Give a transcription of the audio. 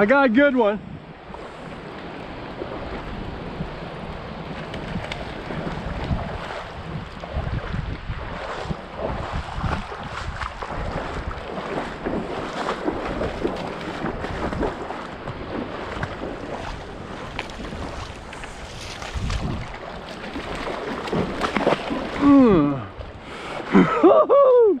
I got a good one. Hmm.